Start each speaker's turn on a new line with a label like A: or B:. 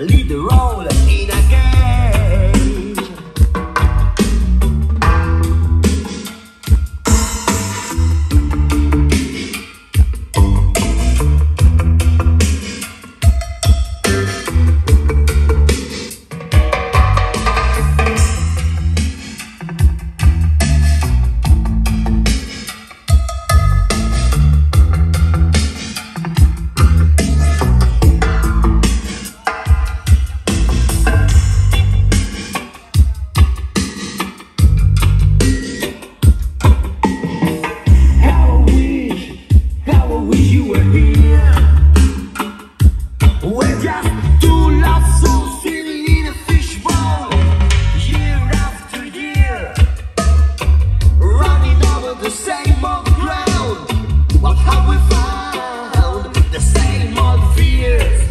A: lead the role in the same old fears.